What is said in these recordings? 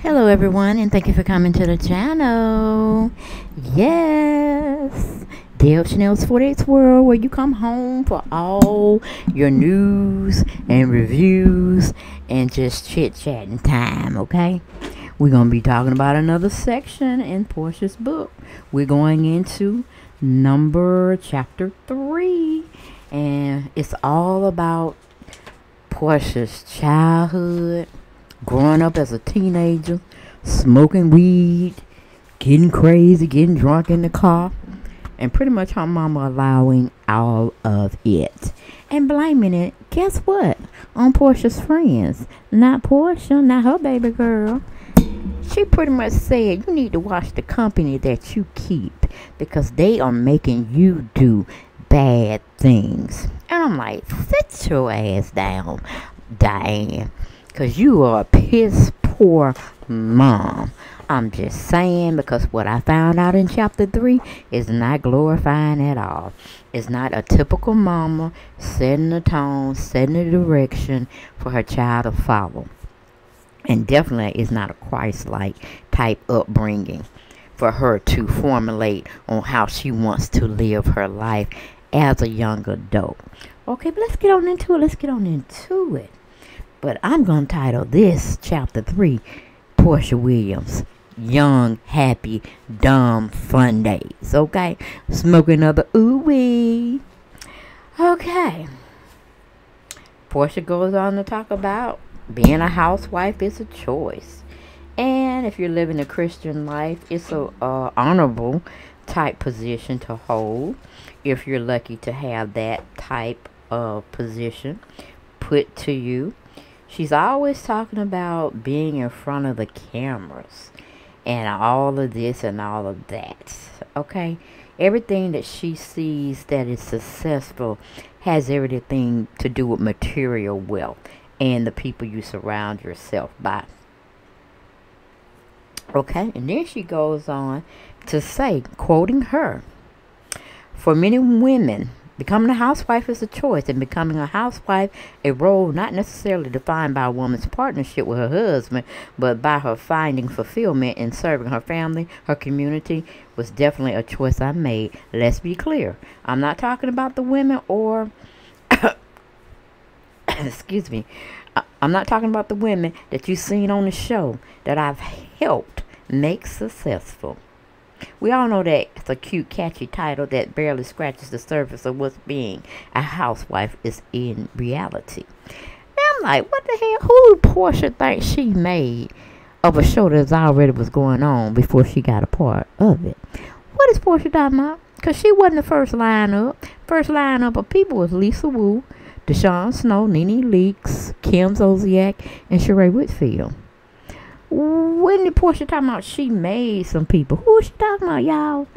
Hello, everyone, and thank you for coming to the channel. Yes, Deb Shanel's 48th World, where you come home for all your news and reviews and just chit chatting time, okay? We're going to be talking about another section in Porsha's book. We're going into number chapter three, and it's all about Porsha's childhood growing up as a teenager, smoking weed, getting crazy, getting drunk in the car, and pretty much her mama allowing all of it. And blaming it, guess what? On Porsha's friends. Not Porsha, not her baby girl. She pretty much said you need to watch the company that you keep because they are making you do bad things. And I'm like, sit your ass down, Diane. Because you are a piss poor mom. I'm just saying because what I found out in chapter 3 is not glorifying at all. It's not a typical mama setting the tone, setting the direction for her child to follow. And definitely is not a Christ-like type upbringing for her to formulate on how she wants to live her life as a young adult. Okay, but let's get on into it. Let's get on into it. But I'm going to title this chapter 3 Porsha Williams Young, Happy, Dumb Fun Days. Okay? Smoking another ooh wee. Okay. Porsha goes on to talk about being a housewife is a choice. And if you're living a Christian life, it's a uh, honorable type position to hold if you're lucky to have that type of position put to you she's always talking about being in front of the cameras and all of this and all of that. Okay? Everything that she sees that is successful has everything to do with material wealth and the people you surround yourself by. Okay? And then she goes on to say, quoting her, for many women, Becoming a housewife is a choice, and becoming a housewife a role not necessarily defined by a woman's partnership with her husband, but by her finding fulfillment in serving her family, her community, was definitely a choice I made. Let's be clear. I'm not talking about the women or, excuse me, uh, I'm not talking about the women that you've seen on the show that I've helped make successful. We all know that it's a cute, catchy title that barely scratches the surface of what being a housewife is in reality. And I'm like, what the hell? Who Porsha thinks she made of a show that already was going on before she got a part of it? What is Porsha talking about? Because she wasn't the first lineup. First lineup of people was Lisa Wu, DeShawn Snow, Nene Leakes, Kim Zolciak, and Sheree Whitfield. When the Porsha talking about she made some people, who is she talking about, y'all?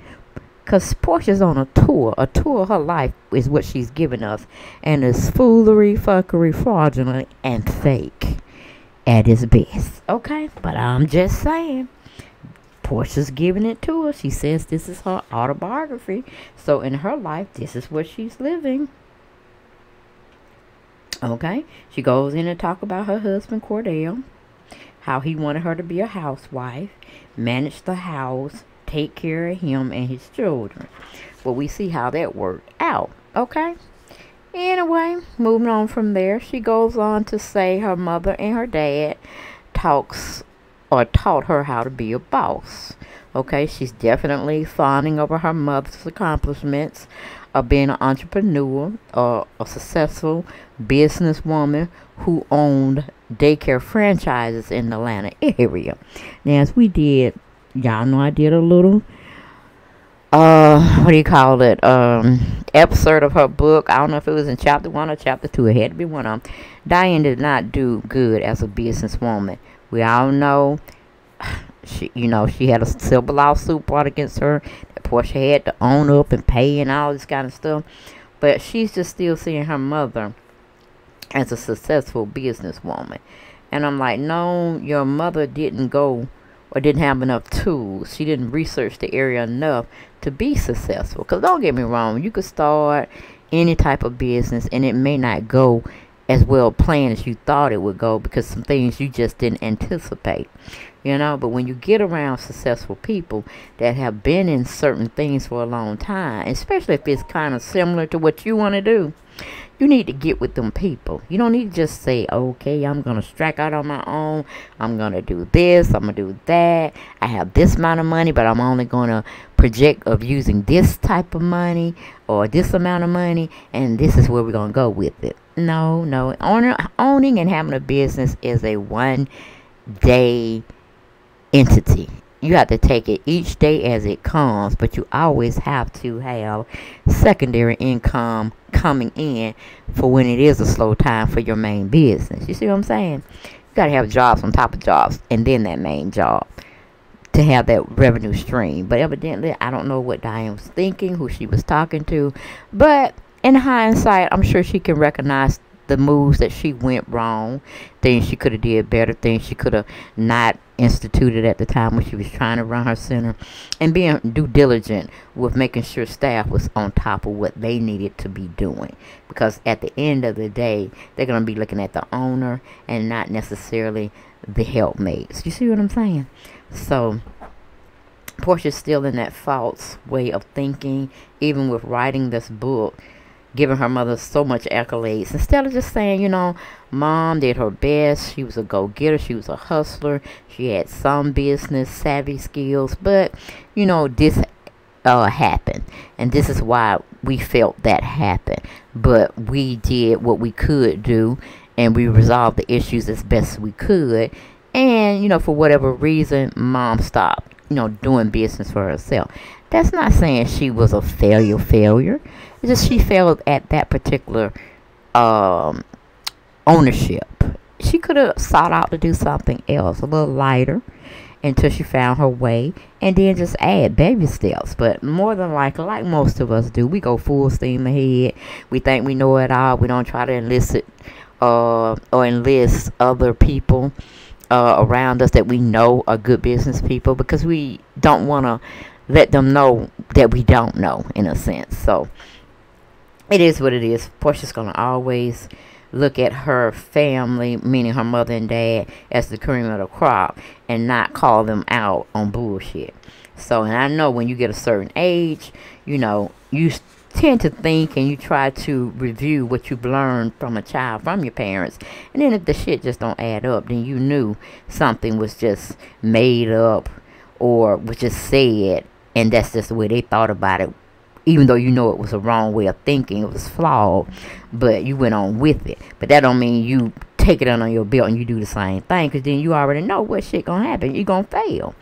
Because Porsha's on a tour. A tour of her life is what she's giving us. And it's foolery, fuckery, fraudulent, and fake at its best. Okay? But I'm just saying. Porsha's giving it to us. She says this is her autobiography. So in her life, this is what she's living. Okay? She goes in and talk about her husband, Kordell how he wanted her to be a housewife, manage the house, take care of him and his children. Well, we see how that worked out, okay? Anyway, moving on from there, she goes on to say her mother and her dad talks or taught her how to be a boss. Okay, she's definitely fawning over her mother's accomplishments of being an entrepreneur or a successful businesswoman who owned daycare franchises in the Atlanta area. Now, as we did, y'all know I did a little, uh, what do you call it, um, episode of her book. I don't know if it was in chapter one or chapter two. It had to be one of them. Diane did not do good as a businesswoman. We all know she, you know, she had a civil lawsuit brought against her that Porsha had to own up and pay and all this kind of stuff. But she's just still seeing her mother as a successful businesswoman. And I'm like, no, your mother didn't go or didn't have enough tools. She didn't research the area enough to be successful. Because don't get me wrong, you could start any type of business and it may not go as well planned as you thought it would go because some things you just didn't anticipate you know but when you get around successful people that have been in certain things for a long time especially if it's kind of similar to what you want to do you need to get with them people. You don't need to just say, okay, I'm going to strike out on my own. I'm going to do this. I'm going to do that. I have this amount of money, but I'm only going to project of using this type of money or this amount of money. And this is where we're going to go with it. No, no. Owning and having a business is a one day entity you have to take it each day as it comes, but you always have to have secondary income coming in for when it is a slow time for your main business. You see what I'm saying? You got to have jobs on top of jobs and then that main job to have that revenue stream. But evidently, I don't know what Diane was thinking, who she was talking to, but in hindsight, I'm sure she can recognize the moves that she went wrong, things she could have did better, things she could have not instituted at the time when she was trying to run her center, and being due diligent with making sure staff was on top of what they needed to be doing. Because at the end of the day, they're going to be looking at the owner and not necessarily the helpmates. You see what I'm saying? So, Porsha's still in that false way of thinking, even with writing this book giving her mother so much accolades instead of just saying, you know, mom did her best. She was a go getter. She was a hustler. She had some business savvy skills, but you know, this uh, happened, and this is why we felt that happened. But we did what we could do, and we resolved the issues as best we could. And you know, for whatever reason, mom stopped, you know, doing business for herself. That's not saying she was a failure. Failure just she failed at that particular um, ownership. She could have sought out to do something else, a little lighter, until she found her way, and then just add baby steps. But more than likely, like most of us do, we go full steam ahead. We think we know it all. We don't try to enlist uh, or enlist other people uh, around us that we know are good business people because we don't want to let them know that we don't know, in a sense. So it is what it is. Porsha's going to always look at her family, meaning her mother and dad, as the cream of the crop and not call them out on bullshit. So, and I know when you get a certain age, you know, you tend to think and you try to review what you've learned from a child, from your parents. And then if the shit just don't add up, then you knew something was just made up or was just said and that's just the way they thought about it even though you know it was a wrong way of thinking, it was flawed, but you went on with it. But that don't mean you take it under your belt and you do the same thing, because then you already know what shit gonna happen. You're gonna fail.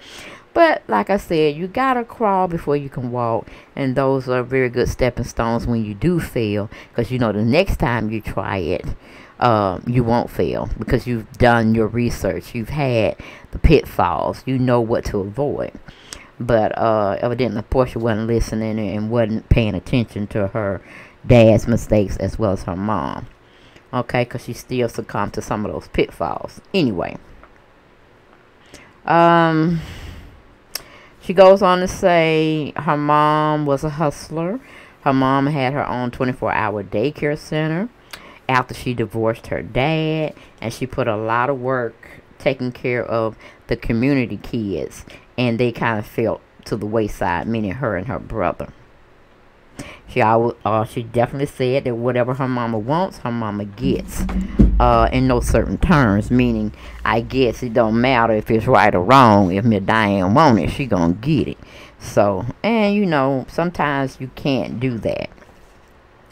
But like I said, you gotta crawl before you can walk, and those are very good stepping stones when you do fail, because you know the next time you try it, uh, you won't fail because you've done your research, you've had the pitfalls, you know what to avoid. But uh, evidently Porsha wasn't listening and wasn't paying attention to her dad's mistakes as well as her mom. Okay, because she still succumbed to some of those pitfalls. Anyway. Um, she goes on to say her mom was a hustler. Her mom had her own 24-hour daycare center after she divorced her dad. And she put a lot of work taking care of the community kids and they kind of fell to the wayside, meaning her and her brother. She always, uh, she definitely said that whatever her mama wants, her mama gets. Uh, in no certain terms, meaning I guess it don't matter if it's right or wrong. If Miss Diane wants it, she gonna get it. So, and you know, sometimes you can't do that.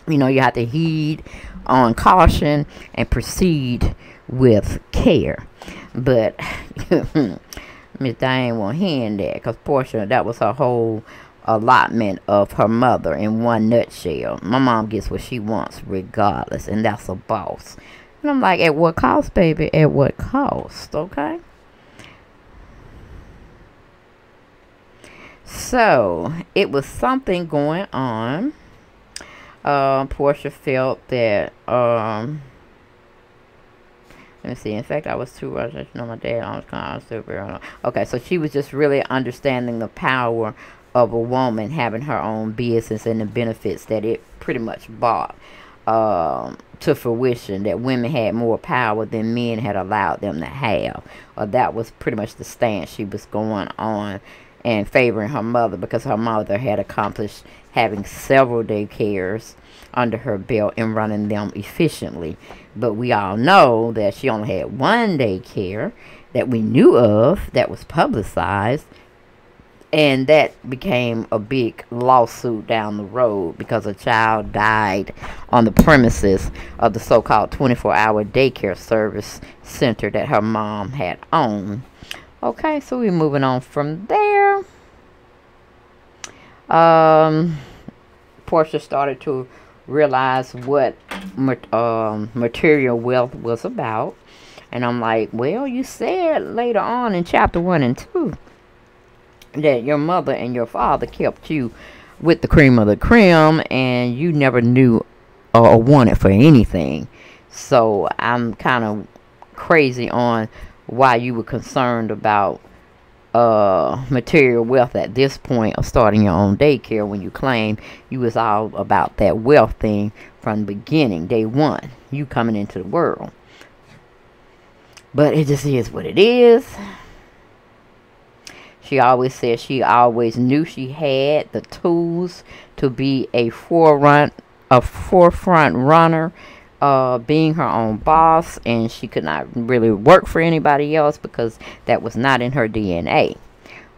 You know, you have to heed on caution and proceed with care. But Miss Diane won't hand that because Porsha, that was her whole allotment of her mother in one nutshell. My mom gets what she wants regardless, and that's a boss. And I'm like, at what cost, baby? At what cost? Okay. So it was something going on. Uh, Porsha felt that um let me see. In fact, I was too rushed. Know, my dad always kind of super. Okay, so she was just really understanding the power of a woman having her own business and the benefits that it pretty much bought. Um, to fruition that women had more power than men had allowed them to have. Or that was pretty much the stance she was going on and favoring her mother because her mother had accomplished having several daycares under her belt and running them efficiently. But we all know that she only had one daycare that we knew of that was publicized and that became a big lawsuit down the road because a child died on the premises of the so-called 24-hour daycare service center that her mom had owned. Okay, so we're moving on from there. Um, Porsha started to realize what um, material wealth was about. And I'm like, well, you said later on in chapter 1 and 2 that your mother and your father kept you with the cream of the cream and you never knew or wanted for anything. So I'm kind of crazy on why you were concerned about uh, material wealth at this point of starting your own daycare when you claim you was all about that wealth thing from the beginning, day one, you coming into the world. But it just is what it is. She always said she always knew she had the tools to be a forefront, a forefront runner, uh, being her own boss, and she could not really work for anybody else because that was not in her DNA.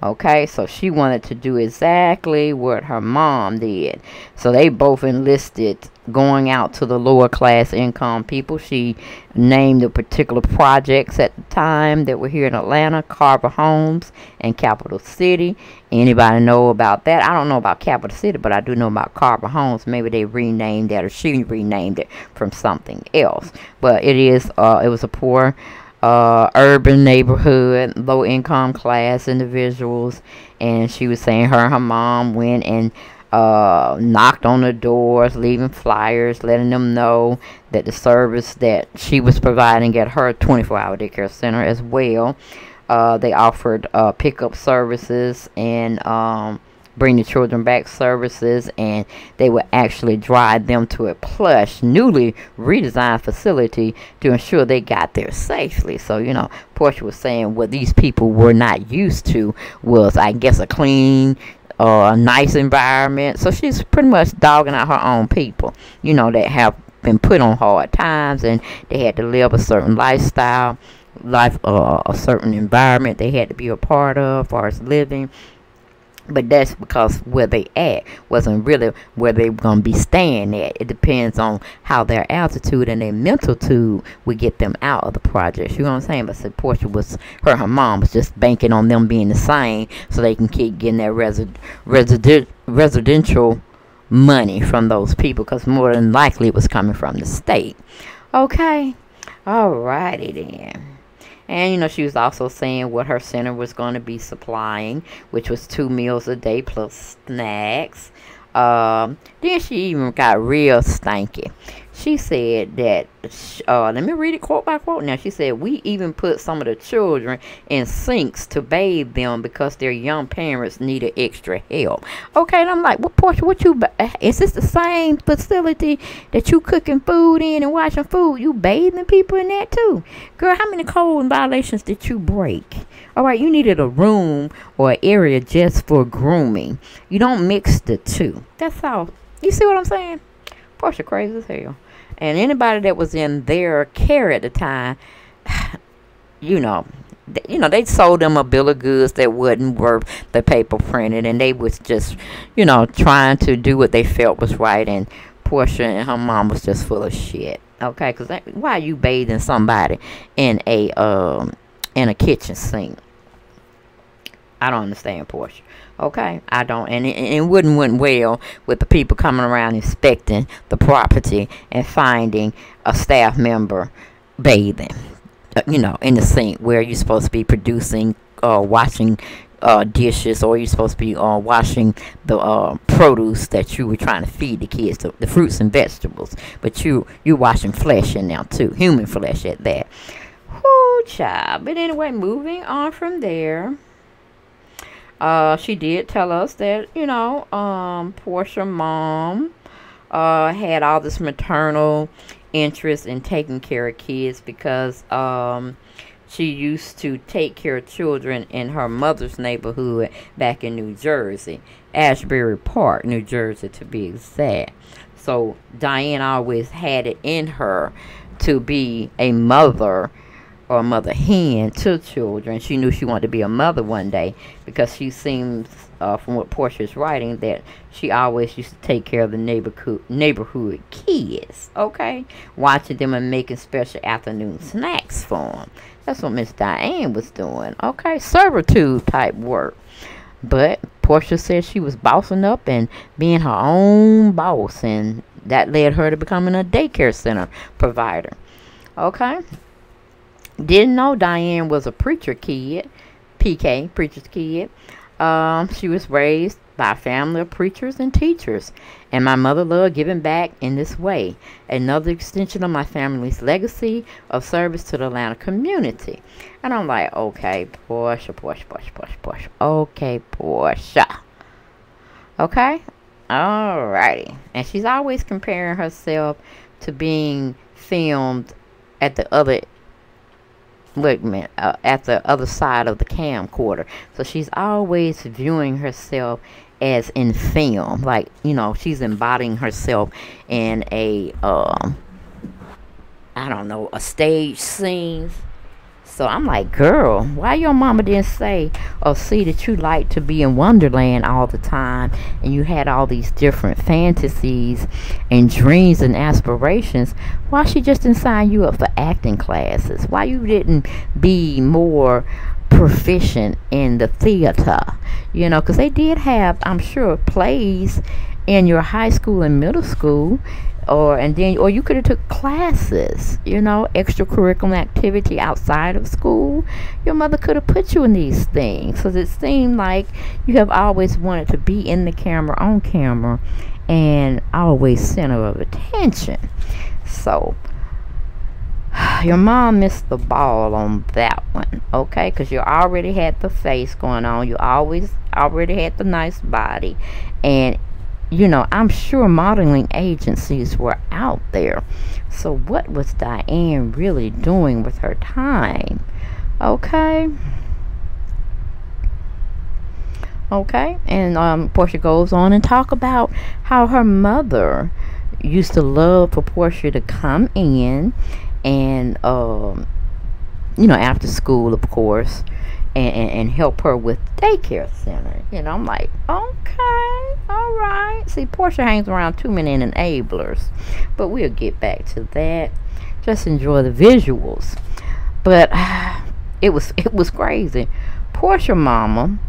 Okay, so she wanted to do exactly what her mom did. So they both enlisted going out to the lower class income people. She named the particular projects at the time that were here in Atlanta, Carver Homes and Capital City. Anybody know about that? I don't know about Capital City, but I do know about Carver Homes. Maybe they renamed that or she renamed it from something else. But it is, uh, it was a poor uh, urban neighborhood, low income class individuals. And she was saying her and her mom went and uh, knocked on the doors, leaving flyers, letting them know that the service that she was providing at her 24 hour daycare center as well. Uh, they offered uh, pickup services and um, bring the children back services and they would actually drive them to a plush newly redesigned facility to ensure they got there safely. So you know porsha was saying what these people were not used to was I guess a clean uh, a nice environment. So she's pretty much dogging out her own people you know that have been put on hard times and they had to live a certain lifestyle life uh, a certain environment they had to be a part of as far as living but that's because where they at wasn't really where they were going to be staying at. It depends on how their altitude and their mental tube would get them out of the projects. You know what I'm saying? But so Porsha was, her her mom was just banking on them being the same so they can keep getting their resi- resident, residential money from those people because more than likely it was coming from the state. Okay. Alrighty then. And, you know, she was also saying what her center was going to be supplying, which was two meals a day plus snacks. Um, then she even got real stanky she said that, uh, let me read it quote by quote now. She said, We even put some of the children in sinks to bathe them because their young parents needed extra help. Okay, and I'm like, What portion, what you, is this the same facility that you cooking food in and washing food? You bathing people in that too? Girl, how many code violations did you break? All right, you needed a room or area just for grooming. You don't mix the two. That's all. You see what I'm saying? Porsha crazy as hell. And anybody that was in their care at the time, you know, you know, they sold them a bill of goods that wasn't worth the paper printed, and they was just, you know, trying to do what they felt was right. And Porsha and her mom was just full of shit. Okay, because why are you bathing somebody in a um in a kitchen sink? I don't understand Porsha. Okay, I don't, and it, it wouldn't went well with the people coming around inspecting the property and finding a staff member bathing, uh, you know, in the sink where you're supposed to be producing, uh, washing uh, dishes, or you're supposed to be uh, washing the uh, produce that you were trying to feed the kids, the, the fruits and vegetables. But you you washing flesh in there too, human flesh at that. Whoo, child. But anyway, moving on from there. Uh, she did tell us that, you know, um, Porsha mom uh, had all this maternal interest in taking care of kids because um, she used to take care of children in her mother's neighborhood back in New Jersey, Asbury Park, New Jersey to be exact. So Diane always had it in her to be a mother or a mother hen to children. She knew she wanted to be a mother one day because she seems, uh, from what Porsha's writing, that she always used to take care of the neighborhood neighborhood kids. Okay, watching them and making special afternoon snacks for them. That's what Miss Diane was doing. Okay, servitude type work. But Porsha said she was bossing up and being her own boss, and that led her to becoming a daycare center provider. Okay. Didn't know Diane was a preacher kid, PK, preacher's kid. Um, she was raised by a family of preachers and teachers, and my mother loved giving back in this way. Another extension of my family's legacy of service to the Atlanta community. And I'm like, okay, Porsha, Porsha, Porsha, Porsha, Porsha. Okay, Porsha. Okay? Alrighty. And she's always comparing herself to being filmed at the other man uh, at the other side of the camcorder. So she's always viewing herself as in film like you know she's embodying herself in a um i don't know a stage scene so I'm like, girl, why your mama didn't say or see that you like to be in Wonderland all the time and you had all these different fantasies and dreams and aspirations? Why she just didn't sign you up for acting classes? Why you didn't be more proficient in the theater? You know, because they did have, I'm sure, plays in your high school and middle school or and then or you could have took classes you know extracurricular activity outside of school. Your mother could have put you in these things because it seemed like you have always wanted to be in the camera on camera and always center of attention. So your mom missed the ball on that one okay? Because you already had the face going on you always already had the nice body and you know, I'm sure modeling agencies were out there. So, what was Diane really doing with her time? Okay. Okay, and um, Porsha goes on and talk about how her mother used to love for Porsha to come in and, um, you know, after school, of course, and, and, and help her with daycare center. You know, I'm like, okay, all right. See, Porsha hangs around too many enablers, but we'll get back to that. Just enjoy the visuals. But it was it was crazy. Porsha mama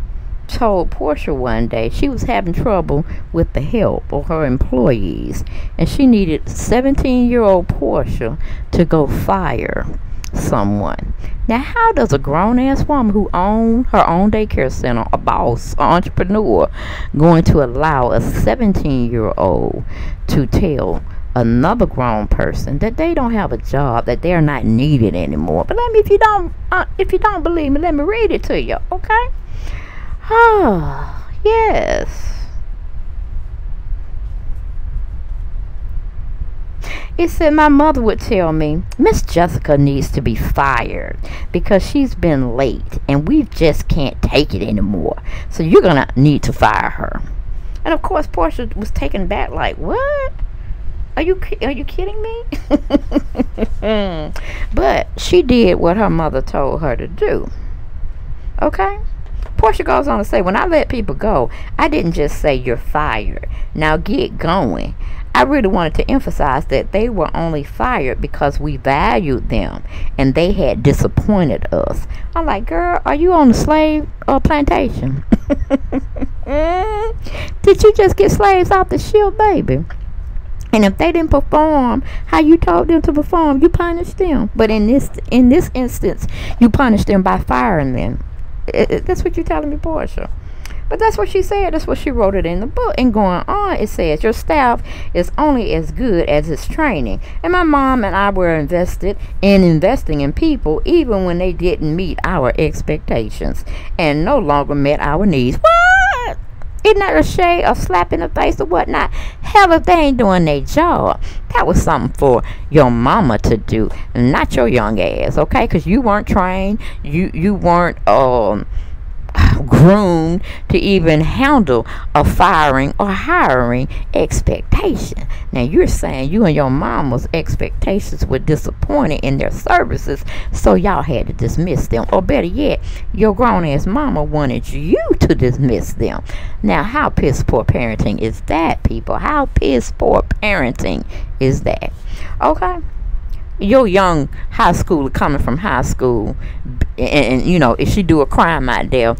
told Porsha one day she was having trouble with the help of her employees and she needed 17 year old Porsha to go fire someone. Now, how does a grown ass woman who owns her own daycare center, a boss, an entrepreneur, going to allow a 17 year old to tell another grown person that they don't have a job, that they're not needed anymore? But let me, if you don't, uh, if you don't believe me, let me read it to you, okay? Ah, yes. It said my mother would tell me, Miss Jessica needs to be fired because she's been late and we just can't take it anymore. So you're going to need to fire her. And of course, Porsha was taken back like, what? Are you are you kidding me? but she did what her mother told her to do. Okay? Porsha goes on to say, when I let people go, I didn't just say you're fired. Now get going. I really wanted to emphasize that they were only fired because we valued them and they had disappointed us. I'm like, girl, are you on the slave uh, plantation? Did you just get slaves off the ship, baby? And if they didn't perform how you told them to perform, you punish them. But in this in this instance, you punish them by firing them. It, it, that's what you're telling me, Porsha. But that's what she said. That's what she wrote it in the book. And going on, it says, Your staff is only as good as its training. And my mom and I were invested in investing in people even when they didn't meet our expectations and no longer met our needs. What? Isn't that a shade of slap in the face or whatnot? Hell, if they ain't doing their job, that was something for your mama to do, not your young ass, okay? Because you weren't trained, you you weren't um groomed to even handle a firing or hiring expectation. Now you're saying you and your mama's expectations were disappointed in their services, so y'all had to dismiss them. Or better yet, your grown ass mama wanted you to dismiss them. Now, how piss poor parenting is that, people? How piss poor parenting is that? Okay your young high schooler coming from high school, and, and, you know, if she do a crime out there,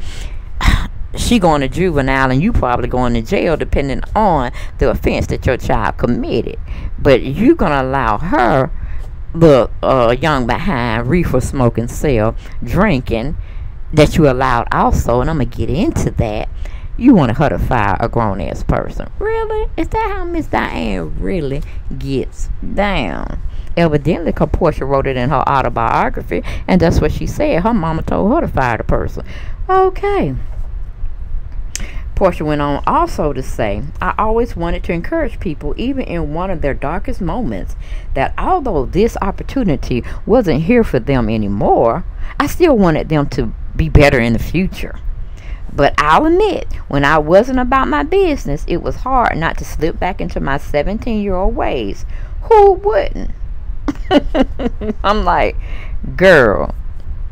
she going to juvenile, and you probably going to jail, depending on the offense that your child committed. But you gonna allow her, the uh, young behind reefer smoking, cell drinking, that you allowed also, and I'm gonna get into that. You want her to fire a grown ass person. Really? Is that how Miss Diane really gets down? Evidently, Porsha wrote it in her autobiography, and that's what she said. Her mama told her to fire the person. Okay. Porsha went on also to say, I always wanted to encourage people, even in one of their darkest moments, that although this opportunity wasn't here for them anymore, I still wanted them to be better in the future. But I'll admit, when I wasn't about my business, it was hard not to slip back into my 17 year old ways. Who wouldn't? I'm like, girl,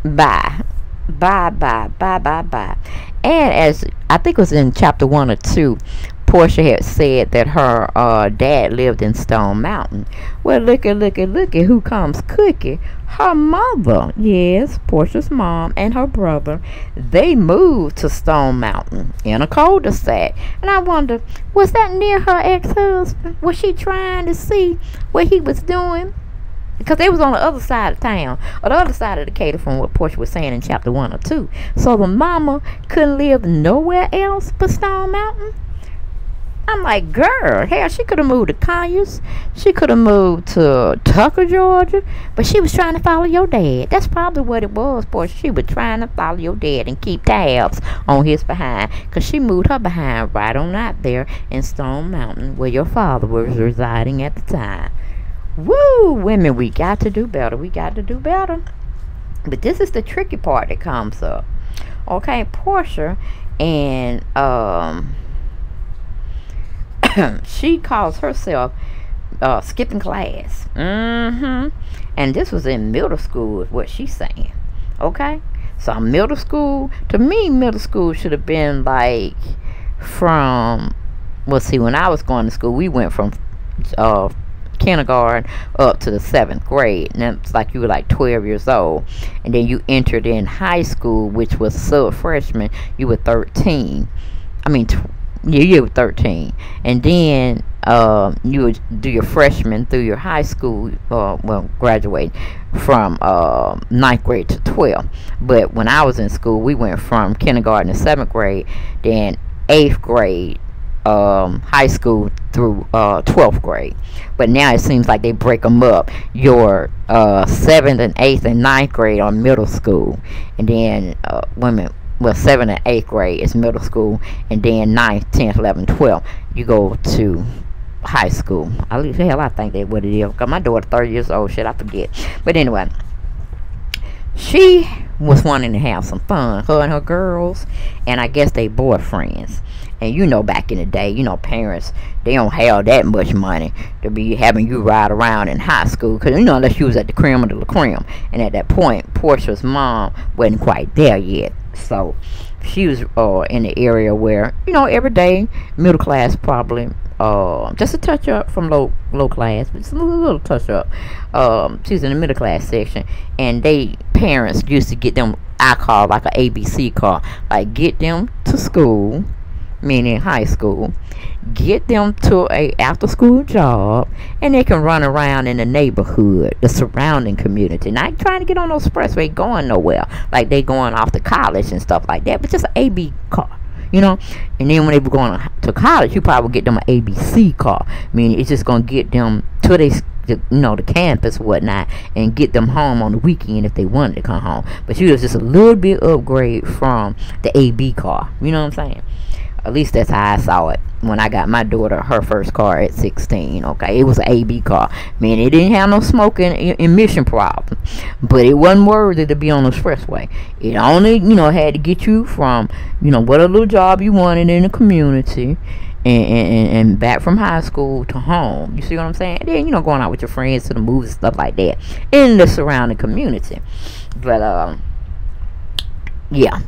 bye. Bye, bye, bye, bye, bye. And as I think it was in chapter one or two, Porsha had said that her uh, dad lived in Stone Mountain. Well, looky, looky, look at, look at who comes cookie. Her mother, yes, Porsha's mom and her brother, they moved to Stone Mountain in a cul-de-sac. And I wonder, was that near her ex-husband? Was she trying to see what he was doing? Because they was on the other side of town or the other side of the Decatur from what Porsha was saying in chapter one or two. So the mama couldn't live nowhere else but Stone Mountain. I'm like, girl, hell, she could have moved to Conyers. She could have moved to Tucker, Georgia. But she was trying to follow your dad. That's probably what it was, Porsha. She was trying to follow your dad and keep tabs on his behind. Because she moved her behind right on out there in Stone Mountain where your father was residing at the time. Woo! Women, we got to do better. We got to do better. But this is the tricky part that comes up. Okay, Porsha and um she calls herself uh, skipping class. Mm-hmm. And this was in middle school is what she's saying. Okay? So middle school, to me, middle school should have been like from well see when I was going to school we went from uh kindergarten up to the seventh grade. And it's like you were like 12 years old. And then you entered in high school, which was sub freshman. You were 13. I mean, yeah, you were 13. And then uh, you would do your freshman through your high school, uh, well, graduate from uh, ninth grade to 12. But when I was in school, we went from kindergarten to seventh grade, then eighth grade um, high school through uh, 12th grade. But now it seems like they break them up. Your uh, 7th and 8th and 9th grade are middle school. And then uh, women, well, 7th and 8th grade is middle school. And then 9th, 10th, 11th, 12th, you go to high school. At least, hell, I think that's what it is. Because my daughter 30 years old. Shit, I forget. But anyway, she was wanting to have some fun. Her and her girls. And I guess they boyfriends. And you know, back in the day, you know, parents, they don't have that much money to be having you ride around in high school. Because, you know, unless you was at the cream of the cream. And at that point, Porsha's mom wasn't quite there yet. So, she was uh, in the area where, you know, every day, middle class probably, uh, just a touch up from low low class, but just a little, little touch up. Um, she's in the middle class section, and they parents used to get them. I call like an ABC car, like get them to school, meaning high school, get them to a after school job, and they can run around in the neighborhood, the surrounding community. Not trying to get on those expressway going nowhere, like they going off to college and stuff like that, but just an AB car. You know, and then when they were going to college, you probably get them an ABC car, meaning it's just gonna get them to they you know the campus whatnot and get them home on the weekend if they wanted to come home but you was just a little bit upgrade from the ab car you know what i'm saying At least that's how I saw it when I got my daughter her first car at 16. Okay, it was an AB car. Man, it didn't have no smoking emission problem, but it wasn't worthy to be on the expressway. It only, you know, had to get you from, you know, what a little job you wanted in the community. And, and, and back from high school to home. You see what I'm saying? And then, you know, going out with your friends to the movies and stuff like that in the surrounding community. But, um, yeah,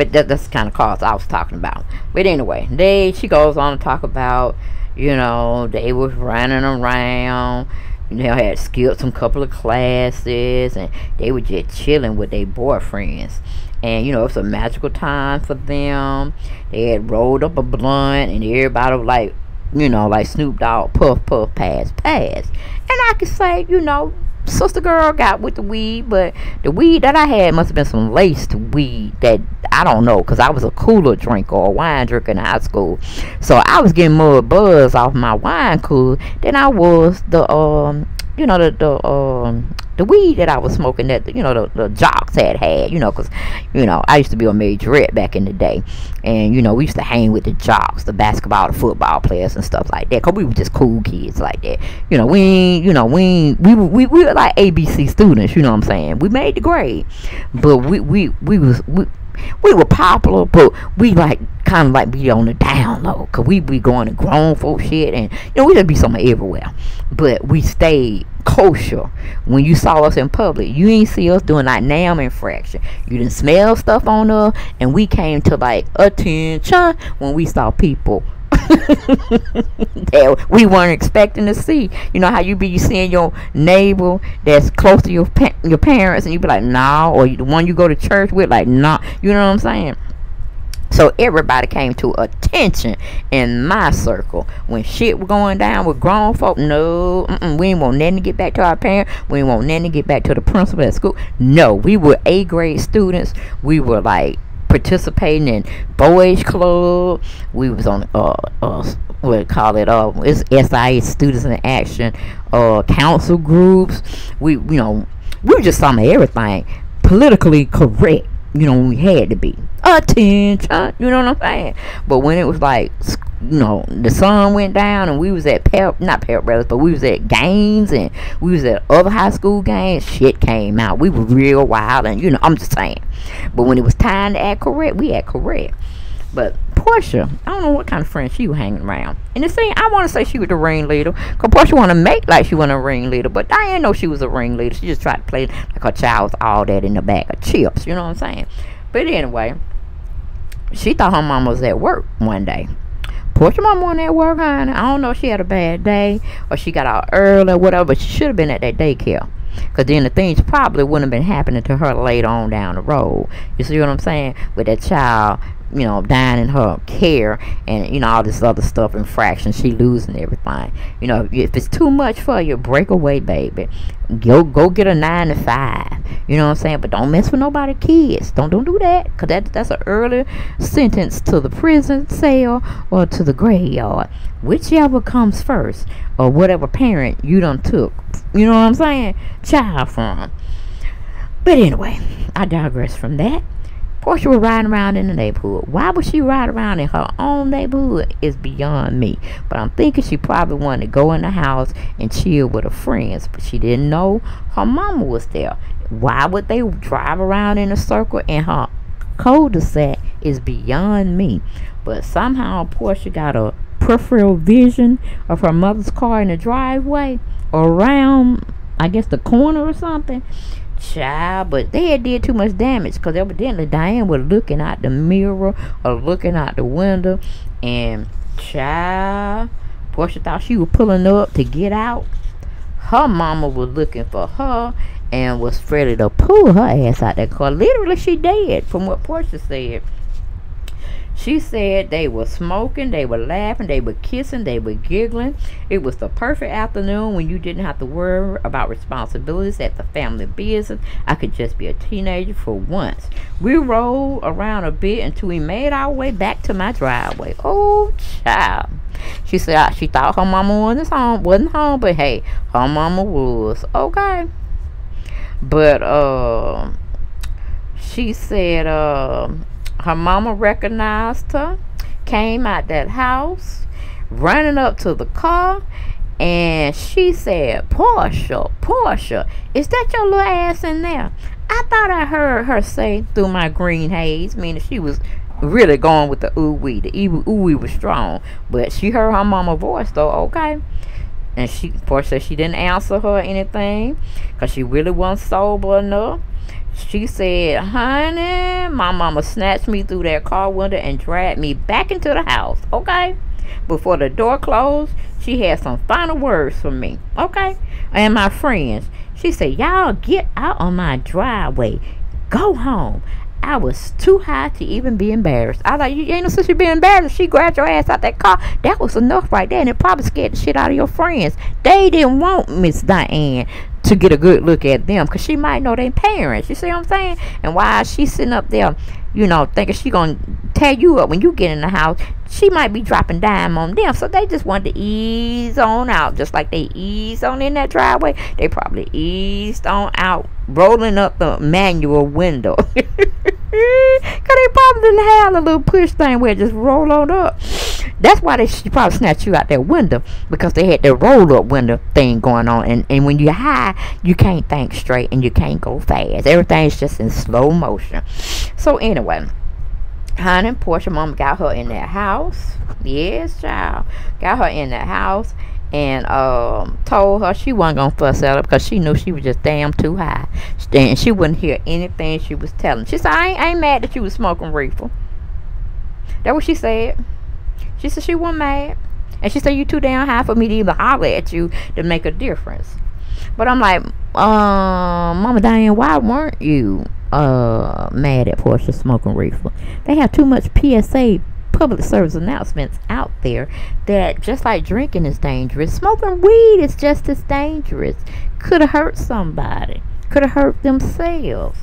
but that, that's the kind of cars I was talking about. But anyway, they she goes on to talk about, you know, they was running around. They had skipped some couple of classes, and they were just chilling with their boyfriends. And you know, it's a magical time for them. They had rolled up a blunt, and everybody was like, you know, like Snoop Dogg, puff, puff, pass, pass. And I could say, you know, sister girl got with the weed, but the weed that I had must have been some laced weed that I don't know, cause I was a cooler drinker or wine drinker in high school, so I was getting more buzz off my wine cooler than I was the um, you know the the um the weed that I was smoking that you know the, the jocks had had you know because you know I used to be a majorette back in the day. And you know we used to hang with the jocks the basketball the football players and stuff like that because we were just cool kids like that. You know we you know we we we, we were like ABC students you know what I'm saying? We made the grade but we we we was we, we were popular, but we like kind of like be on the down low, cause we be going to grown folk shit, and you know we just be somewhere everywhere. But we stayed kosher when you saw us in public. You ain't see us doing like NAM infraction. You didn't smell stuff on us, and we came to like attention when we saw people that we weren't expecting to see. You know how you be seeing your neighbor that's close to your pa- your parents, and you be like, nah, or the one you go to church with, like, nah. You know what I'm saying? So everybody came to attention in my circle when shit was going down with grown folk. No, we ain't want nothing to get back to our parents. We ain't want nothing to get back to the principal at school. No, we were A grade students. We were like participating in boys club. We was on uh uh what call it uh it's SIA Students in Action uh council groups. We you know we were just of everything politically correct. You know we had to be attention. You know what I'm saying? But when it was like you know, the sun went down and we was at Pep, not Pep Brothers, but we was at games and we was at other high school games. Shit came out. We were real wild and, you know, I'm just saying. But when it was time to act correct, we act correct. But Porsha, I don't know what kind of friend she was hanging around. And the thing, I want to say she was the ringleader. Because Porsha want to make like she was a ringleader. But Diane know she was a ringleader. She just tried to play like her child was all that in the bag of chips. You know what I'm saying? But anyway, she thought her mom was at work one day. Porsha mom on at work, honey. I don't know if she had a bad day or she got out early or whatever, but she should have been at that daycare. Because then the things probably wouldn't have been happening to her later on down the road. You see what I'm saying? With that child you know, dying in her care and, you know, all this other stuff, infraction, she losing everything. You know, if it's too much for you, break away, baby. Go go get a nine to five. You know what I'm saying? But don't mess with nobody kids. Don't don't do that. Because that, that's an early sentence to the prison cell or to the graveyard. Whichever comes first. Or whatever parent you done took. You know what I'm saying? Child from. But anyway, I digress from that. Porsha was riding around in the neighborhood. Why would she ride around in her own neighborhood is beyond me. But I'm thinking she probably wanted to go in the house and chill with her friends. But she didn't know her mama was there. Why would they drive around in a circle in her cul-de-sac is beyond me. But somehow Porsha got a peripheral vision of her mother's car in the driveway around, I guess, the corner or something child, but they had did too much damage because evidently Diane was looking out the mirror or looking out the window, and child, Porsha thought she was pulling up to get out. Her mama was looking for her and was ready to pull her ass out that car. Literally, she did, from what Porsha said. She said they were smoking, they were laughing, they were kissing, they were giggling. It was the perfect afternoon when you didn't have to worry about responsibilities at the family business. I could just be a teenager for once. We rolled around a bit until we made our way back to my driveway. Oh, child. She said she thought her mama wasn't home, wasn't home, but hey, her mama was. Okay. But uh, she said uh, her mama recognized her, came out that house, running up to the car, and she said, Porsha, Porsha, is that your little ass in there? I thought I heard her say through my green haze, meaning she was really going with the ooh wee. The ooh wee was strong, but she heard her mama voice though. Okay, and she Porsha she didn't answer her anything because she really wasn't sober enough. She said, "Honey, my mama snatched me through that car window and dragged me back into the house." Okay, before the door closed, she had some final words for me. Okay, and my friends. She said, Y'all get out on my driveway. Go home. I was too high to even be embarrassed. I thought you ain't no sister being embarrassed. She grabbed your ass out that car. That was enough right there. And it probably scared the shit out of your friends. They didn't want Miss Diane to get a good look at them because she might know their parents. You see what I'm saying? And why she's sitting up there, you know, thinking she gonna tear you up when you get in the house, she might be dropping dime on them. So they just wanted to ease on out, just like they eased on in that driveway. They probably eased on out, rolling up the manual window. Cause they probably didn't have a little push thing where it just roll on up. That's why they she probably snatched you out that window because they had the roll up window thing going on. And, and when you're high, you can't think straight and you can't go fast. Everything's just in slow motion. So anyway, honey and Porsha mom got her in that house. Yes, child. Got her in that house and um, told her she wasn't gonna fuss at her because she knew she was just damn too high. And she wouldn't hear anything she was telling. She said, I ain't, I ain't mad that you was smoking reefer. That what she said. She said she wasn't mad. And she said, you too damn high for me to even holler at you to make a difference. But I'm like, um, Mama Diane, why weren't you uh mad at Porsha smoking reefer? They have too much PSA public service announcements out there that just like drinking is dangerous, smoking weed is just as dangerous. Could have hurt somebody. Could have hurt themselves.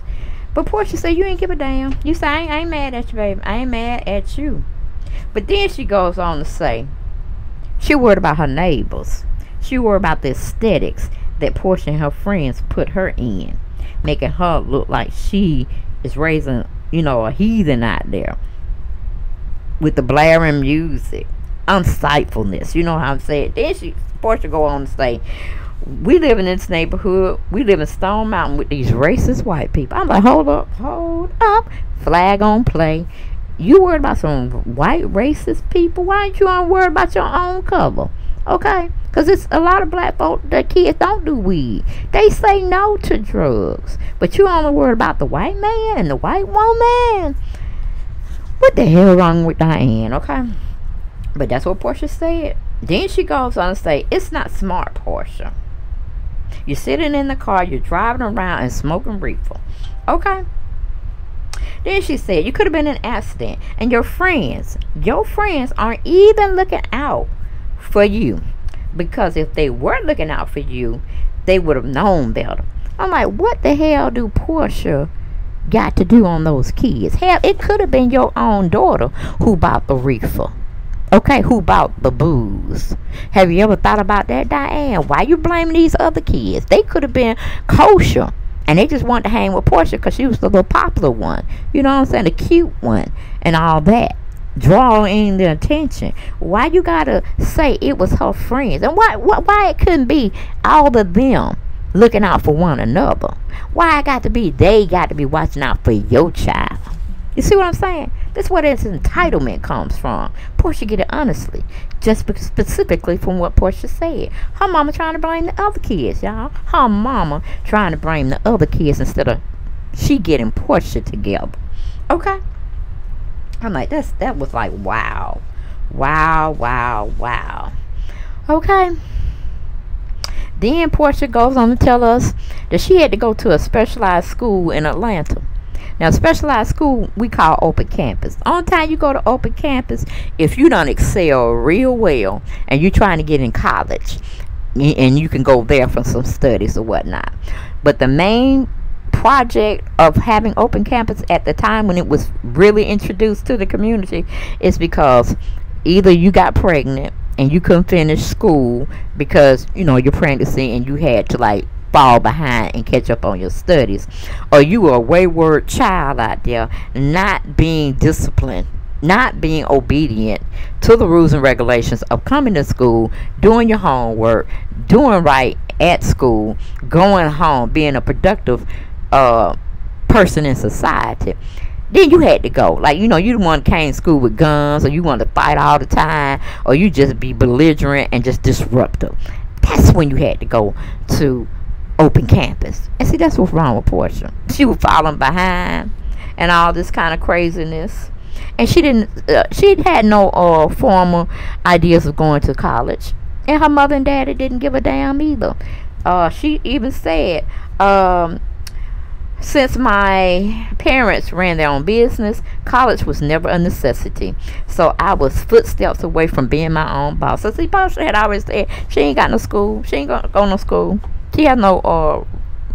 But Porsha said, You ain't give a damn. You say, I ain't, I ain't mad at you, baby. I ain't mad at you. But then she goes on to say, She worried about her neighbors. She worried about the aesthetics that Porsha and her friends put her in, making her look like she is raising, you know, a heathen out there with the blaring music, unsightfulness. You know how I'm saying? Then she, Porsha go on to say, we live in this neighborhood. We live in Stone Mountain with these racist white people. I'm like, hold up, hold up. Flag on play. You worried about some white racist people? Why aren't you worried about your own cover? Okay? Because it's a lot of black folk, the kids don't do weed. They say no to drugs. But you only worried about the white man and the white woman. What the hell wrong with Diane, okay? But that's what Porsha said. Then she goes on to say, it's not smart, Porsha. You're sitting in the car, you're driving around and smoking reefer. Okay? Then she said, you could have been in an accident. And your friends, your friends aren't even looking out for you. Because if they were looking out for you, they would have known better. I'm like, what the hell do Porsha got to do on those kids. Hell, it could have been your own daughter who bought the reefer. Okay, who bought the booze? Have you ever thought about that, Diane? Why you blaming these other kids? They could have been kosher. And they just wanted to hang with Porsha because she was the little popular one. You know what I'm saying? The cute one and all that. Drawing the attention. Why you gotta say it was her friends? And why, why, why it couldn't be all of them? looking out for one another. Why I got to be, they got to be watching out for your child. You see what I'm saying? That's where this entitlement comes from. Porsha get it honestly. Just specifically from what Porsha said. Her mama trying to blame the other kids, y'all. Her mama trying to blame the other kids instead of she getting Porsha together. Okay? I'm like, that's that was like wow. Wow, wow, wow. Okay. Then Porsha goes on to tell us that she had to go to a specialized school in Atlanta. Now, specialized school we call open campus. On time you go to open campus, if you don't excel real well and you're trying to get in college, and you can go there for some studies or whatnot. But the main project of having open campus at the time when it was really introduced to the community is because either you got pregnant and you couldn't finish school because you know you're practicing and you had to like fall behind and catch up on your studies or you were a wayward child out there not being disciplined not being obedient to the rules and regulations of coming to school, doing your homework, doing right at school, going home, being a productive uh, person in society, then you had to go. Like, you know, you the one came to school with guns, or you want to fight all the time, or you just be belligerent and just disruptive. That's when you had to go to open campus. And see, that's what's wrong with Porsha. She was falling behind and all this kind of craziness. And she didn't uh, she had no uh, formal ideas of going to college. And her mother and daddy didn't give a damn either. Uh, she even said um, since my parents ran their own business college was never a necessity. So i was footsteps away from being my own boss. So see Porsha had always said she ain't got no school. She ain't gonna go no school she had no uh,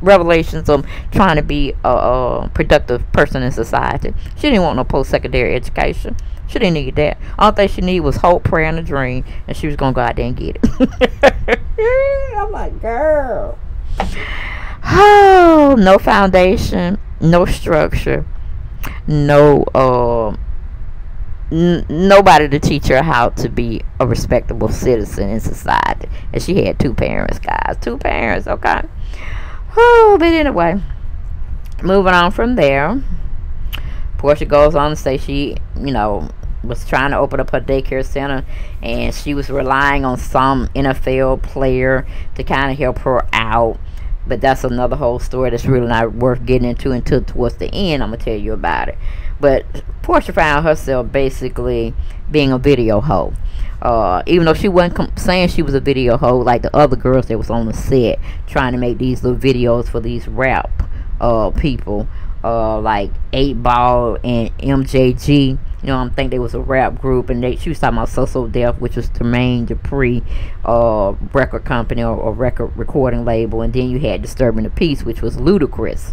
revelations of trying to be a, a productive person in society. She didn't want no post-secondary education. She didn't need that. All thing she needed was hope, prayer, and a dream, and she was gonna go out there and get it. I'm like, girl. Oh, no foundation, no structure, no uh, nobody to teach her how to be a respectable citizen in society. And she had two parents, guys, two parents. Okay. Oh, but anyway, moving on from there, Porsha goes on to say she, you know, was trying to open up her daycare center and she was relying on some NFL player to kind of help her out. But that's another whole story that's really not worth getting into until towards the end. I'm to tell you about it. But Porsha found herself basically being a video hoe. Uh, even though she wasn't saying she was a video hoe like the other girls that was on the set trying to make these little videos for these rap uh, people uh, like 8 Ball and MJG you know, I think they was a rap group, and they she was talking about So So Def, which was Jermaine Dupri, uh, record company or, or, record recording label, and then you had Disturbing the Peace, which was Ludacris,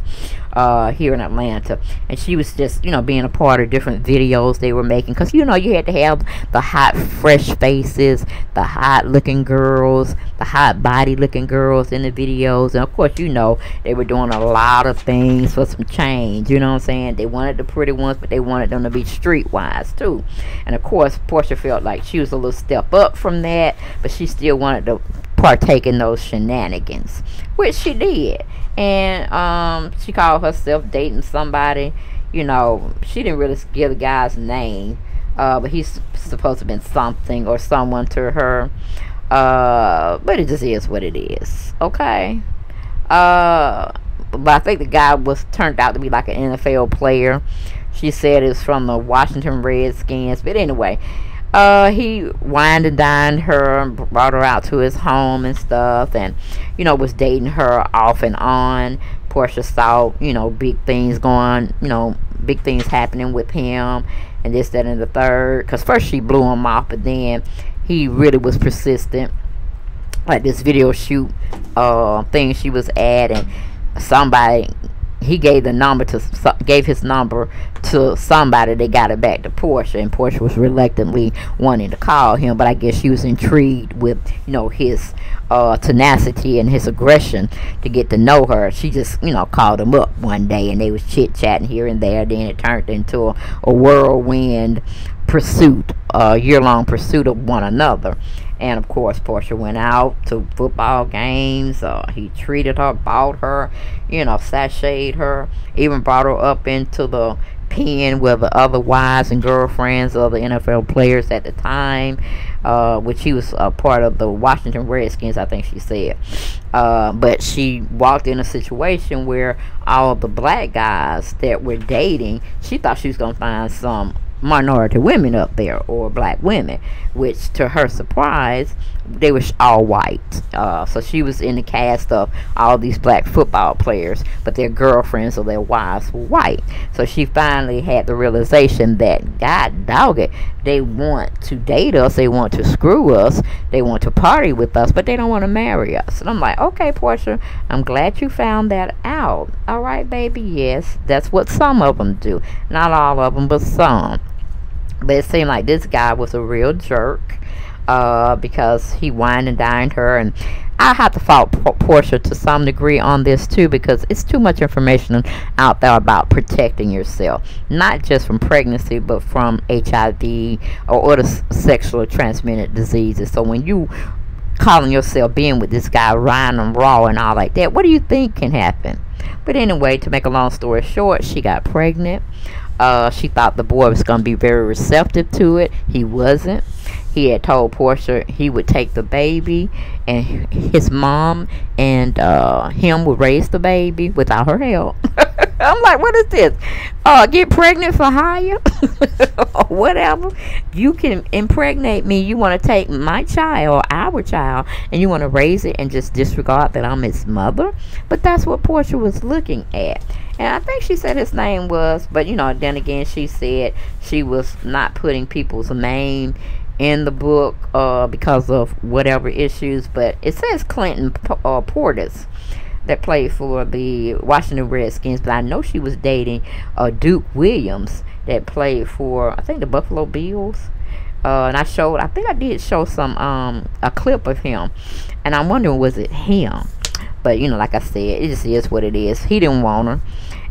uh, here in Atlanta, and she was just you know being a part of different videos they were making, cause you know you had to have the hot, fresh faces, the hot looking girls, the hot body looking girls in the videos, and of course you know they were doing a lot of things for some change. You know what I'm saying? They wanted the pretty ones, but they wanted them to be street wise too. And of course, Porsha felt like she was a little step up from that, but she still wanted to partake in those shenanigans, which she did. And um, she called herself dating somebody. You know, she didn't really give the guy's name, uh, but he's supposed to have been something or someone to her. Uh, but it just is what it is. Okay. Uh, but I think the guy was turned out to be like an NFL player she said it's from the Washington Redskins. But anyway, uh, he wined and dined her and brought her out to his home and stuff. And, you know, was dating her off and on. Porsha saw, you know, big things going, you know, big things happening with him. And this, that, and the third. Because first she blew him off, but then he really was persistent. Like this video shoot uh, thing she was at. And somebody he gave the number to gave his number to somebody they got it back to Porsha and Porsha was reluctantly wanting to call him but I guess she was intrigued with you know his uh, tenacity and his aggression to get to know her. She just you know called him up one day and they was chit-chatting here and there. Then it turned into a, a whirlwind pursuit a year-long pursuit of one another and of course, Porsha went out to football games. Uh, he treated her, bought her, you know, sashayed her, even brought her up into the pen with the other wives and girlfriends of the NFL players at the time, uh, which he was a part of the Washington Redskins, I think she said. Uh, but she walked in a situation where all the black guys that were dating, she thought she was going to find some minority women up there or black women which to her surprise they were all white. Uh, so she was in the cast of all these black football players but their girlfriends or their wives were white. So she finally had the realization that god dog it they want to date us they want to screw us they want to party with us but they don't want to marry us. And i'm like okay Porsha, i'm glad you found that out. All right baby yes that's what some of them do. Not all of them but some but it seemed like this guy was a real jerk. uh, because he wined and dined her and I have to fault Porsha to some degree on this too because it's too much information out there about protecting yourself, not just from pregnancy but from HIV or other sexually transmitted diseases. So when you calling yourself being with this guy Ryan Raw and all like that, what do you think can happen? But anyway, to make a long story short, she got pregnant. Uh, she thought the boy was going to be very receptive to it. He wasn't. He had told Porsha he would take the baby and his mom and uh, him would raise the baby without her help. I'm like, what is this? Uh, get pregnant for hire? whatever. You can impregnate me. You want to take my child, our child, and you want to raise it and just disregard that I'm its mother? But that's what Porsha was looking at. And I think she said his name was, but you know, then again, she said she was not putting people's name in the book uh, because of whatever issues. But it says Clinton uh, Portis that played for the Washington Redskins, but I know she was dating uh, Duke Williams that played for I think the Buffalo Bills. Uh, and I showed, I think I did show some um, a clip of him, and I'm wondering was it him? But you know, like I said, it just is what it is. He didn't want her,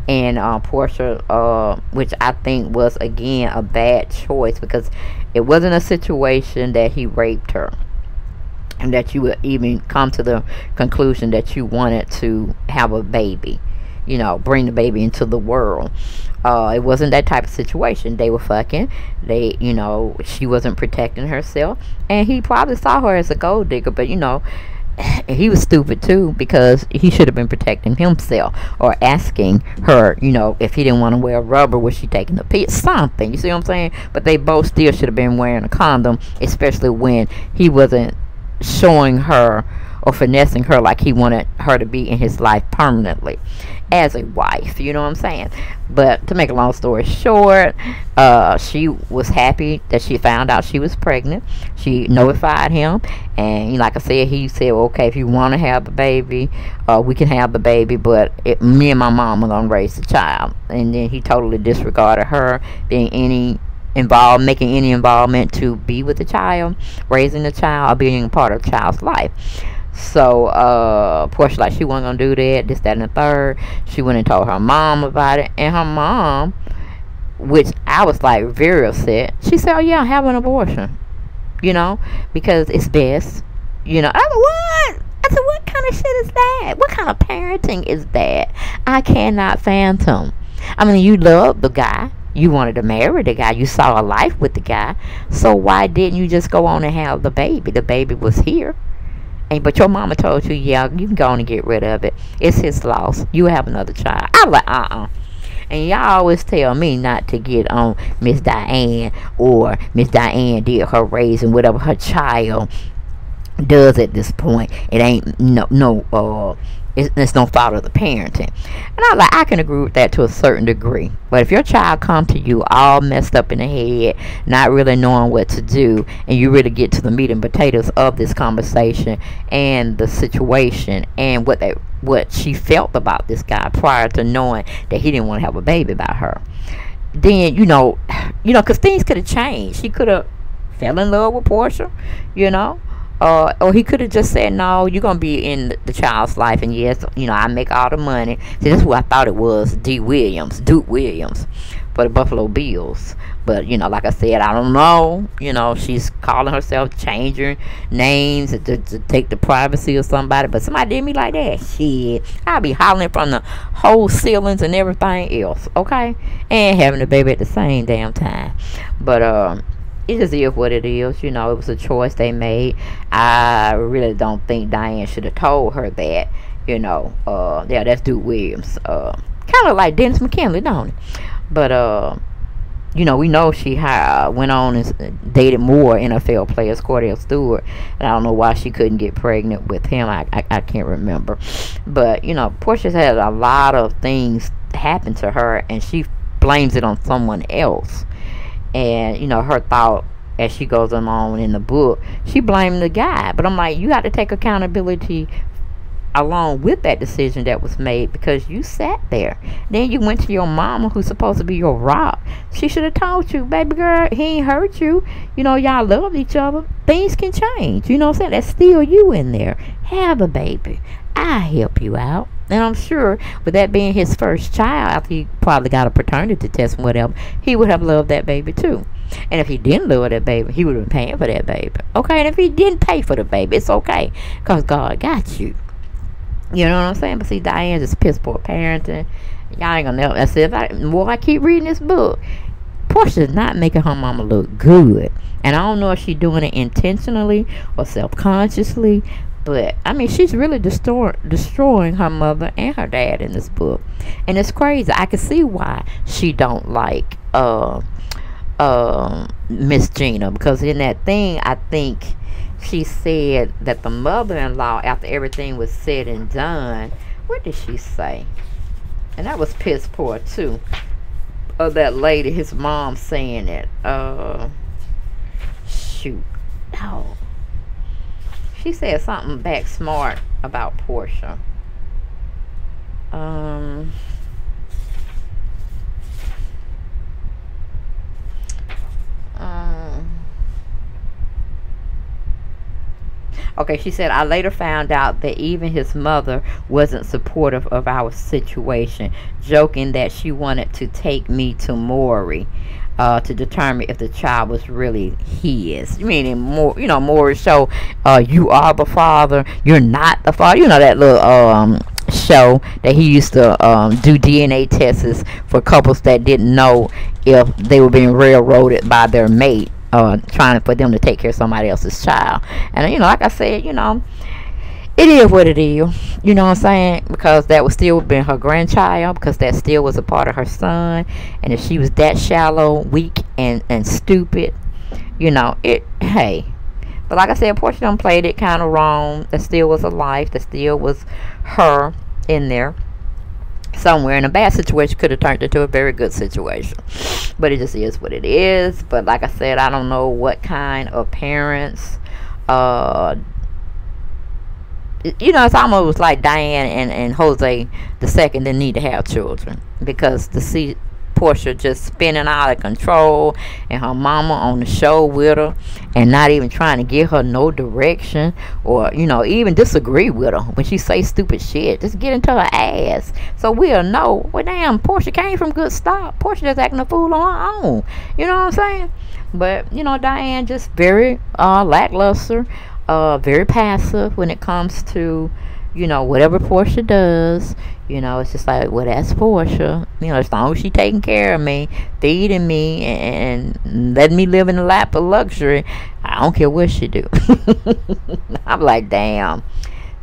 and uh, Porsha, uh, which I think was again a bad choice because it wasn't a situation that he raped her, and that you would even come to the conclusion that you wanted to have a baby, you know, bring the baby into the world. Uh, it wasn't that type of situation. They were fucking. They, you know, she wasn't protecting herself, and he probably saw her as a gold digger. But you know, he was stupid too because he should have been protecting himself or asking her, you know, if he didn't want to wear rubber, was she taking a piss? Something. You see what I'm saying? But they both still should have been wearing a condom, especially when he wasn't showing her or finessing her like he wanted her to be in his life permanently as a wife. You know what I'm saying? But to make a long story short, uh, she was happy that she found out she was pregnant. She notified him, and like I said, he said, well, "Okay, if you want to have the baby, uh, we can have the baby, but it, me and my mom are gonna raise the child." And then he totally disregarded her being any involved, making any involvement to be with the child, raising the child, or being a part of the child's life. So, uh, Porsha, like, she wasn't gonna do that, this, that, and the third. She went and told her mom about it, and her mom, which I was like very upset, she said, Oh, yeah, have an abortion, you know, because it's best, you know. I What? I said, What kind of shit is that? What kind of parenting is that? I cannot fathom. I mean, you love the guy. You wanted to marry the guy. You saw a life with the guy. So why didn't you just go on and have the baby? The baby was here. And but your mama told you, yeah, you can go on and get rid of it. It's his loss. You have another child. I like, uh uh. And y'all always tell me not to get on Miss Diane or Miss Diane did her raising whatever her child does at this point. It ain't no no uh it's, it's no fault of the parenting. And I like I can agree with that to a certain degree. But if your child come to you all messed up in the head, not really knowing what to do, and you really get to the meat and potatoes of this conversation and the situation and what they what she felt about this guy prior to knowing that he didn't want to have a baby by her, then you know, you know, because things could have changed. She could have fell in love with Porsha, you know uh, or he could have just said, "No, you're gonna be in the child's life, and yes, you know, I make all the money." See, that's what I thought it was. D. Williams, Duke Williams, for the Buffalo Bills. But you know, like I said, I don't know. You know, she's calling herself changing names to, to take the privacy of somebody. But somebody did me like that. Shit, I'll be hollering from the whole ceilings and everything else. Okay, and having a baby at the same damn time. But um it just is what it is. You know, it was a choice they made. I really don't think Diane should have told her that. You know, uh, yeah, that's Duke Williams. Uh, kind of like Dennis McKinley, don't it? But uh, you know, we know she had, went on and dated more NFL players, Kordell Stewart. And I don't know why she couldn't get pregnant with him. I, I, I can't remember. But, you know, Porsha's had a lot of things happen to her, and she blames it on someone else and you know her thought as she goes along in the book she blamed the guy but i'm like you got to take accountability along with that decision that was made because you sat there. Then you went to your mama who's supposed to be your rock. She should have told you, baby girl, he ain't hurt you. You know, y'all love each other. Things can change. You know what I'm saying? That's still you in there. Have a baby. I help you out. And I'm sure with that being his first child, after he probably got a paternity test and whatever, he would have loved that baby too. And if he didn't love that baby, he would have been paying for that baby. Okay, and if he didn't pay for the baby, it's okay. Because God got you. You know what I'm saying? But see, Diane just piss poor parenting. Y'all ain't gonna know. I said, if I, more I keep reading this book, Porsha's not making her mama look good. And I don't know if she's doing it intentionally or self-consciously, but I mean, she's really destroy, destroying her mother and her dad in this book, and it's crazy. I can see why she don't like uh, uh, Miss Gina because in that thing, I think she said that the mother-in-law, after everything was said and done, what did she say? And that was piss poor too. Of that lady, his mom saying it. Uh, shoot, no. She said something back smart about Porsha. Um. Um. Okay, she said, I later found out that even his mother wasn't supportive of our situation, joking that she wanted to take me to Maury uh, to determine if the child was really his. Meaning, more, you know, more so uh, you are the father, you're not the father. You know, that little um, show that he used to um, do DNA tests for couples that didn't know if they were being railroaded by their mate uh, trying for them to take care of somebody else's child. And you know, like I said, you know, it is what it is. You know what I'm saying? Because that would still been her grandchild, because that still was a part of her son. And if she was that shallow, weak, and and stupid, you know, it. Hey. But like I said, Porsha done played it kind of wrong. That still was a life. That still was her in there somewhere in a bad situation could have turned into a very good situation but it just is what it is but like i said i don't know what kind of parents uh you know it's almost like diane and, and jose the second they need to have children because to see Porsha just spinning out of control and her mama on the show with her and not even trying to give her no direction or, you know, even disagree with her when she say stupid shit. Just get into her ass. So we'll know, well, damn, Porsha came from good stock. Porsha just acting a fool on her own. You know what I'm saying? But, you know, Diane just very uh, lackluster, uh, very passive when it comes to you know, whatever Porsha does, you know, it's just like, well, that's Porsha. You know, as long as she taking care of me, feeding me, and letting me live in the lap of luxury, I don't care what she do. I'm like, damn.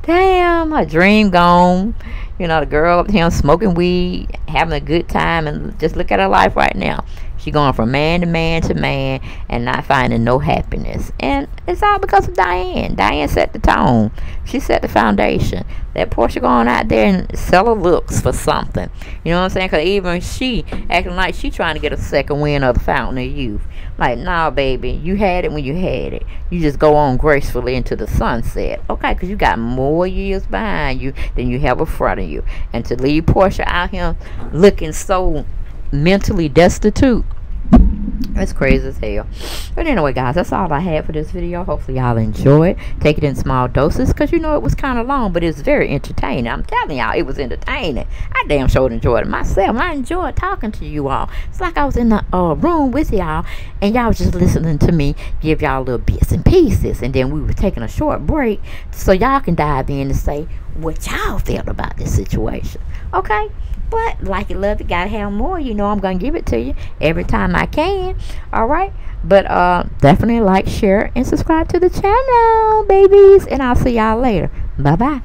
Damn, my dream gone. You know, the girl up here smoking weed, having a good time, and just look at her life right now. She going from man to man to man and not finding no happiness. And it's all because of Diane. Diane set the tone. She set the foundation. That Porsha going out there and sell her looks for something. You know what I'm saying? Because even she acting like she trying to get a second win of the fountain of youth. Like, nah, baby, you had it when you had it. You just go on gracefully into the sunset. Okay, because you got more years behind you than you have in front of you. And to leave Porsha out here looking so mentally destitute it's crazy as hell. But anyway, guys, that's all I had for this video. Hopefully, y'all enjoy it. Take it in small doses because you know it was kind of long, but it's very entertaining. I'm telling y'all, it was entertaining. I damn sure enjoyed it myself. I enjoyed talking to you all. It's like I was in the uh, room with y'all, and y'all was just listening to me give y'all little bits and pieces. And then we were taking a short break so y'all can dive in and say what y'all felt about this situation. Okay? But like it, love it, gotta have more. You know I'm gonna give it to you every time I can. All right. But uh, definitely like, share, and subscribe to the channel, babies. And I'll see y'all later. Bye bye.